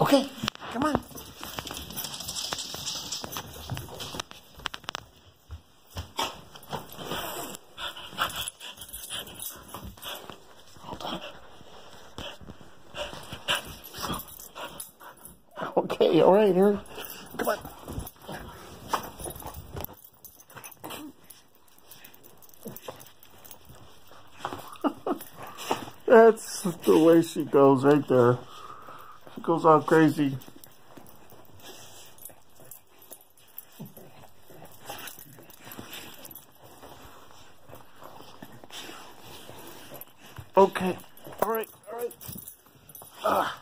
Okay, come on. Okay, all right, here. Come on. That's the way she goes right there. It goes all crazy. Okay, alright, alright. Ah,